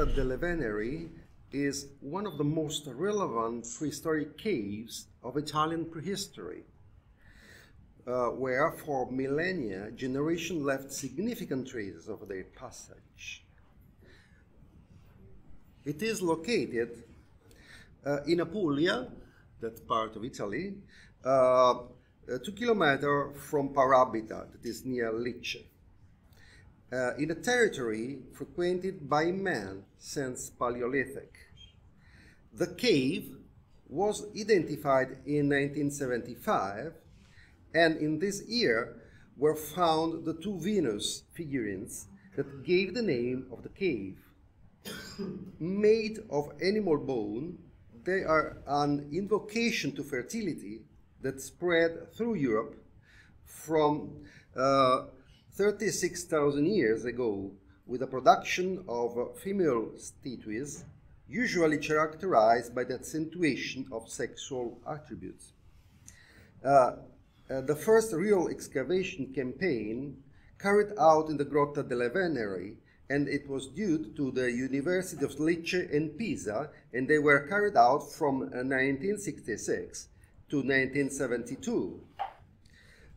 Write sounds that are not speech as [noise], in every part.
The Grotta delle Veneri is one of the most relevant prehistoric caves of Italian prehistory, uh, where for millennia generation left significant traces of their passage. It is located uh, in Apulia, that part of Italy, uh, two kilometers from Parabita, that is near Lecce uh, in a territory frequented by man since Paleolithic. The cave was identified in 1975, and in this year were found the two Venus figurines that gave the name of the cave. Made of animal bone, they are an invocation to fertility that spread through Europe from uh, 36,000 years ago with the production of female statues, usually characterized by the accentuation of sexual attributes. Uh, uh, the first real excavation campaign carried out in the Grotta delle Veneri, and it was due to the University of Lecce and Pisa, and they were carried out from 1966 uh, to 1972.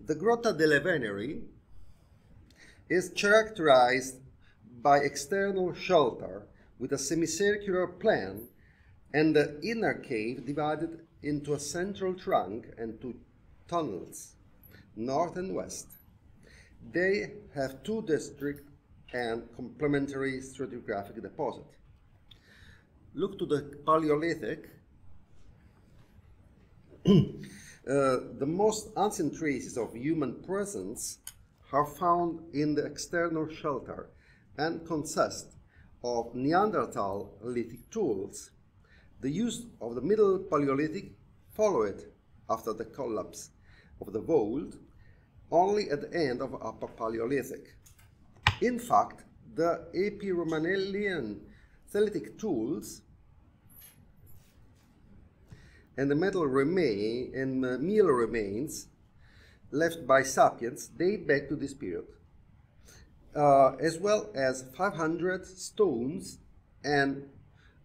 The Grotta delle Veneri is characterized by external shelter with a semicircular plan and the inner cave divided into a central trunk and two tunnels, north and west. They have two district and complementary stratigraphic deposit. Look to the Paleolithic. [clears throat] uh, the most ancient traces of human presence are found in the external shelter and consist of Neanderthal lithic tools. The use of the Middle Paleolithic followed after the collapse of the Wold only at the end of Upper Paleolithic. In fact, the Epi-Romanellian Celtic tools and the metal remain and meal remains left by sapiens date back to this period, uh, as well as 500 stones and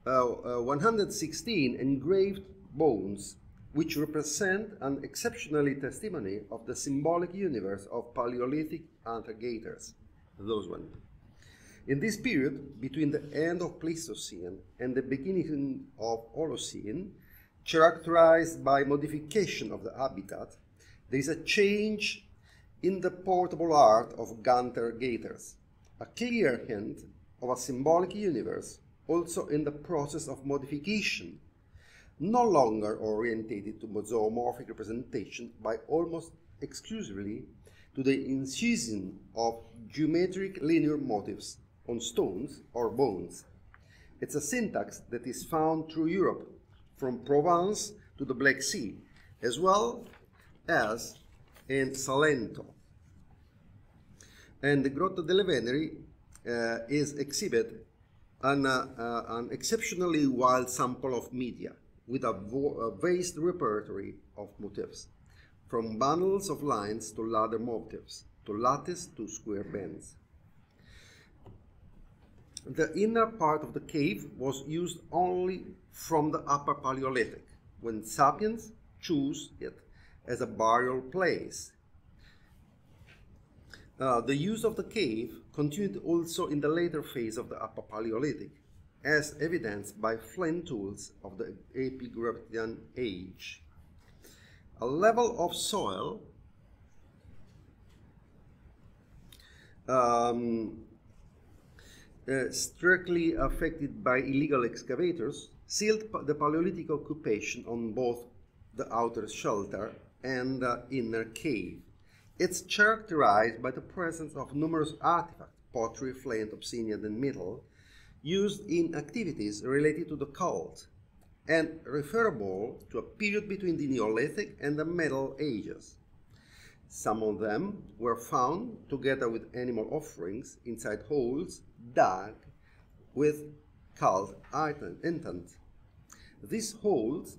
uh, uh, 116 engraved bones, which represent an exceptionally testimony of the symbolic universe of Paleolithic hunter-gatherers, those ones. In this period, between the end of Pleistocene and the beginning of Holocene, characterized by modification of the habitat, there is a change in the portable art of hunter-gatherers, a clear hint of a symbolic universe also in the process of modification, no longer orientated to zoomorphic representation by almost exclusively to the incision of geometric linear motifs on stones or bones. It's a syntax that is found through Europe, from Provence to the Black Sea, as well as in Salento. And the Grotta delle Veneri uh, is exhibit an, uh, uh, an exceptionally wild sample of media with a, a vast repertory of motifs, from bundles of lines to ladder motifs, to lattice to square bends. The inner part of the cave was used only from the Upper Paleolithic, when sapiens chose it as a burial place. Uh, the use of the cave continued also in the later phase of the Upper Paleolithic, as evidenced by flint tools of the Epigravettian age. A level of soil um, uh, strictly affected by illegal excavators sealed the Paleolithic occupation on both the outer shelter and the inner cave. It's characterized by the presence of numerous artifacts, pottery, flint, obsidian, and metal, used in activities related to the cult, and referable to a period between the Neolithic and the Middle Ages. Some of them were found together with animal offerings inside holes dug with cult intent. These holes,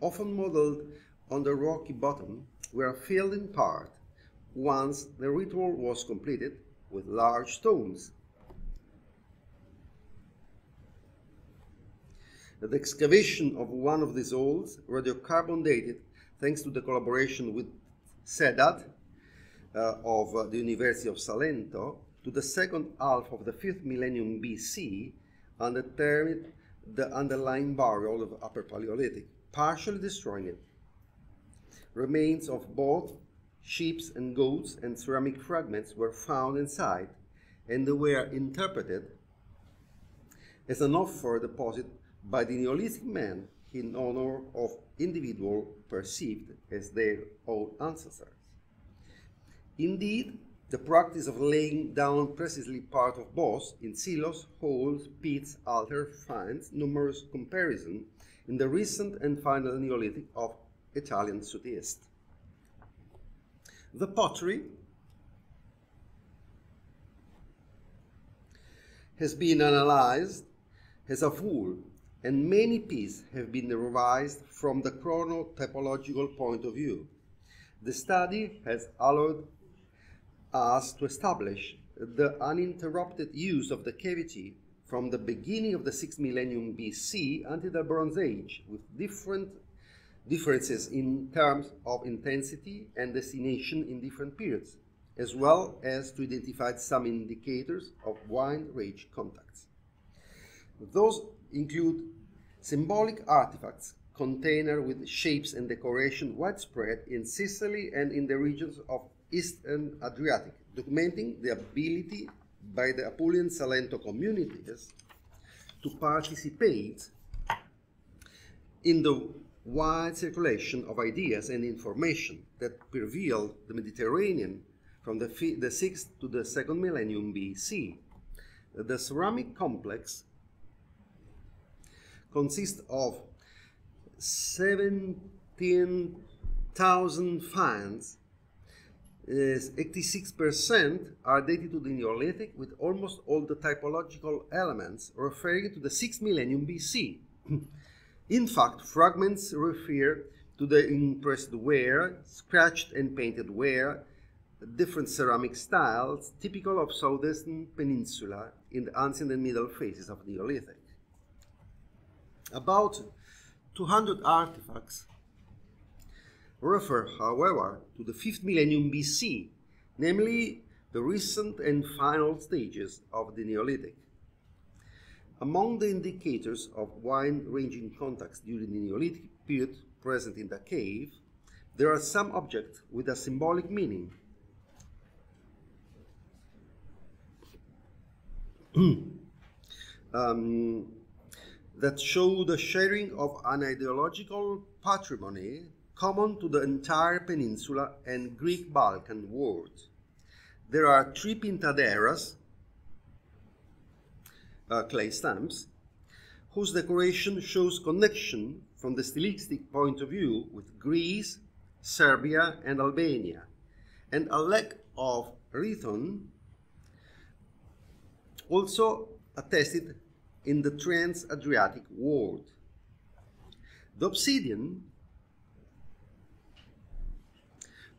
often modeled on the rocky bottom were filled in part once the ritual was completed with large stones. The excavation of one of these holes, radiocarbon dated, thanks to the collaboration with CEDAD uh, of uh, the University of Salento, to the second half of the fifth millennium BC, and determined the underlying burial of Upper Paleolithic, partially destroying it. Remains of both sheep and goats and ceramic fragments were found inside, and they were interpreted as an offer deposit by the Neolithic men in honor of individual perceived as their own ancestors. Indeed, the practice of laying down precisely part of boss in silos, holes, pits, altar finds numerous comparison in the recent and final Neolithic of Italian southeast. The pottery has been analyzed as a whole, and many pieces have been revised from the chronotypological point of view. The study has allowed us to establish the uninterrupted use of the cavity from the beginning of the 6th millennium BC until the Bronze Age, with different differences in terms of intensity and destination in different periods, as well as to identify some indicators of wide range contacts. Those include symbolic artifacts, container with shapes and decoration widespread in Sicily and in the regions of Eastern Adriatic, documenting the ability by the Apulian Salento communities to participate in the wide circulation of ideas and information that prevailed the Mediterranean from the, the 6th to the 2nd millennium BC. The ceramic complex consists of 17,000 finds. 86% are dated to the Neolithic, with almost all the typological elements referring to the 6th millennium BC. [clears throat] In fact, fragments refer to the impressed ware, scratched and painted ware, different ceramic styles typical of southeastern peninsula in the ancient and middle phases of Neolithic. About 200 artifacts refer, however, to the 5th millennium BC, namely the recent and final stages of the Neolithic. Among the indicators of wide-ranging contacts during the Neolithic period present in the cave, there are some objects with a symbolic meaning. [clears throat] um, that show the sharing of an ideological patrimony common to the entire peninsula and Greek Balkan world. There are three pintaderas, uh, clay stamps, whose decoration shows connection from the stylistic point of view with Greece, Serbia, and Albania, and a lack of rhythm also attested in the trans-Adriatic world. The obsidian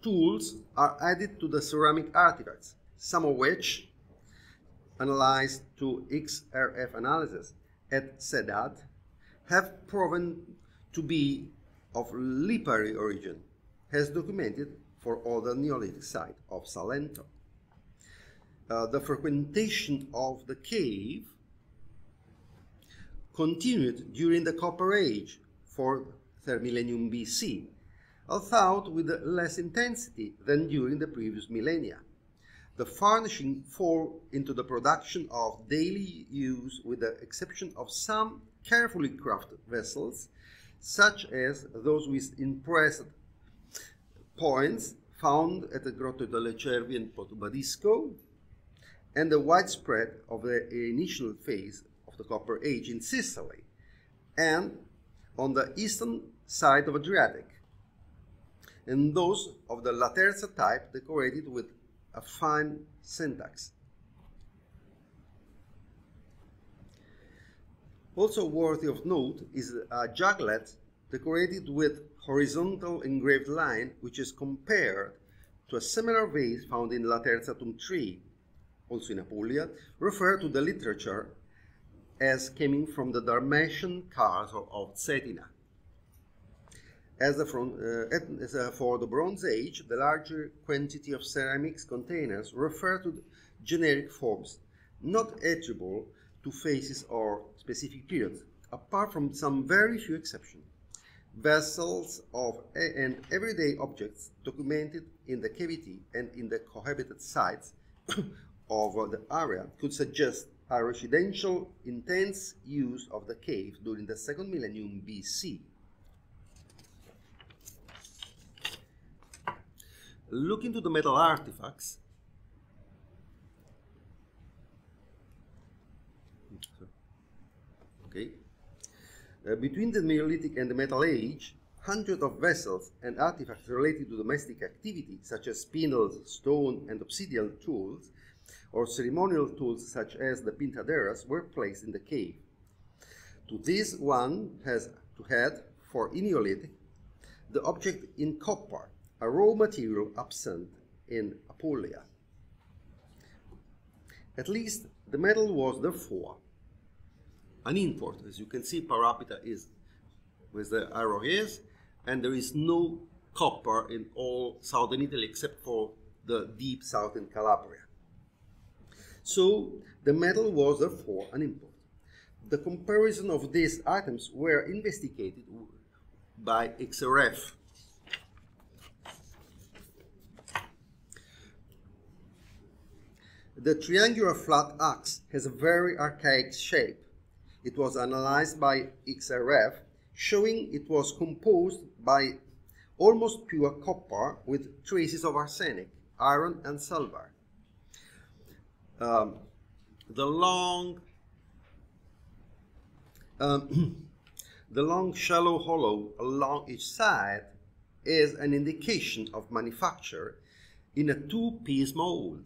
tools are added to the ceramic artifacts, some of which, analyzed to XRF analysis at CEDAD have proven to be of Lipari origin, as documented for other Neolithic sites of Salento. Uh, the frequentation of the cave continued during the Copper Age, 4th, 3rd millennium BC, although with less intensity than during the previous millennia. The furnishing fall into the production of daily use with the exception of some carefully crafted vessels, such as those with impressed points found at the Grotto delle Cervi in Porto Badisco, and the widespread of the initial phase of the Copper Age in Sicily and on the eastern side of Adriatic, and those of the Laterza type decorated with a fine syntax. Also worthy of note is a juglet decorated with horizontal engraved line which is compared to a similar vase found in Laterza tomb 3 also in Apulia, refer to the literature as coming from the Dalmatian castle of, of Cetina. As, uh, as for the Bronze Age, the larger quantity of ceramics containers refer to generic forms, not attributable to phases or specific periods, apart from some very few exceptions. Vessels of and everyday objects documented in the cavity and in the cohabited sites [coughs] of the area could suggest a residential intense use of the cave during the second millennium BC. Look into the metal artifacts. Okay. Uh, between the Neolithic and the Metal Age, hundreds of vessels and artifacts related to domestic activity, such as spindles, stone, and obsidian tools, or ceremonial tools such as the pintaderas, were placed in the cave. To this one has to head for Neolithic the object in copper, a raw material absent in Apulia. At least the metal was therefore an import. As you can see, Parabita is with the arrow is, and there is no copper in all southern Italy except for the deep south in Calabria. So the metal was therefore an import. The comparison of these items were investigated by XRF. The triangular flat axe has a very archaic shape. It was analyzed by XRF, showing it was composed by almost pure copper with traces of arsenic, iron, and silver um, the long um, [clears throat] the long shallow hollow along each side is an indication of manufacture in a two-piece mold.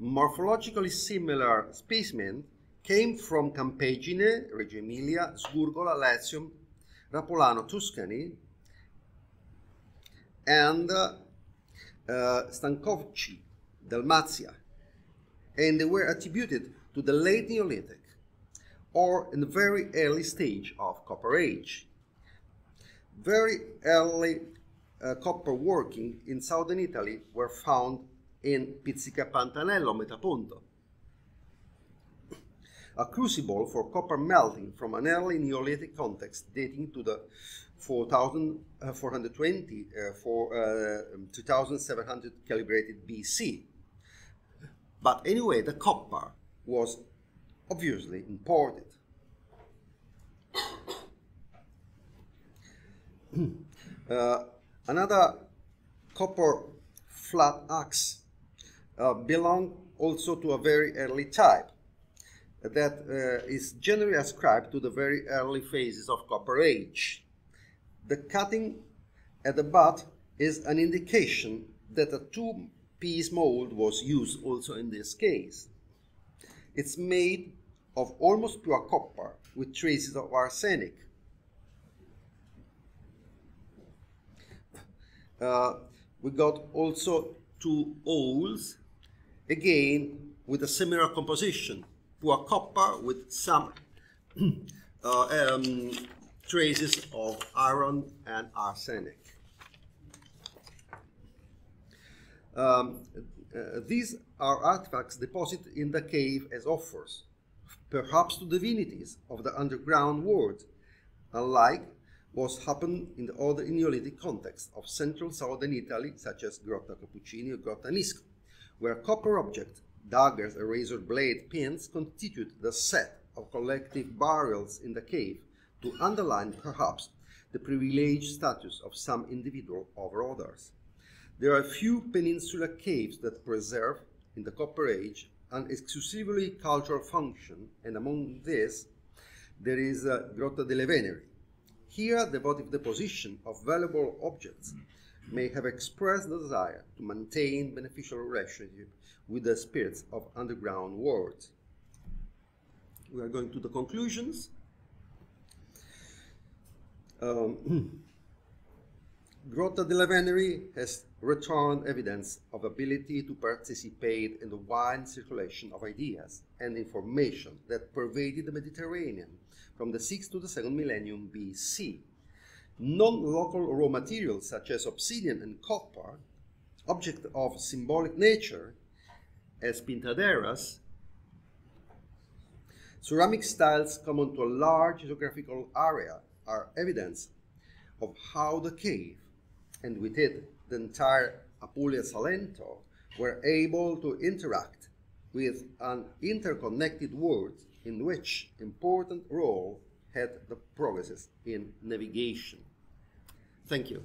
Morphologically similar specimens came from Campegine, Reggio Emilia, Sgurgola, Latium, Rapolano, Tuscany, and uh, uh, Stankovci, Dalmatia, and they were attributed to the late Neolithic or in the very early stage of Copper Age. Very early uh, copper working in southern Italy were found in Pizzica Pantanello, Metaponto. A crucible for copper melting from an early Neolithic context dating to the 4420 uh, for uh, 2700 calibrated BC but anyway, the copper was obviously imported. [clears throat] uh, another copper flat axe uh, belonged also to a very early type that uh, is generally ascribed to the very early phases of Copper Age. The cutting at the butt is an indication that a two piece mold was used also in this case. It's made of almost pure copper with traces of arsenic. Uh, we got also two holes, again with a similar composition, pure copper with some [clears throat] uh, um, traces of iron and arsenic. Um, uh, these are artifacts deposited in the cave as offers, perhaps to divinities of the underground world, unlike what happened in the other Neolithic context of central southern Italy, such as Grotta Cappuccini or Grotta Nisco, where copper objects, daggers, and razor blade pins constitute the set of collective burials in the cave to underline perhaps the privileged status of some individual over others. There are few peninsular caves that preserve, in the Copper Age, an exclusively cultural function, and among these, there is uh, Grotta delle Veneri. Here, the votive deposition of valuable objects may have expressed the desire to maintain beneficial relationship with the spirits of underground worlds. We are going to the conclusions. Um, [clears throat] Grotta delle Veneri has returned evidence of ability to participate in the wide circulation of ideas and information that pervaded the Mediterranean from the 6th to the 2nd millennium BC. Non-local raw materials such as obsidian and copper, objects of symbolic nature, as pintaderas, ceramic styles common to a large geographical area are evidence of how the cave, and with it the entire Apulia Salento, were able to interact with an interconnected world in which important role had the progresses in navigation. Thank you.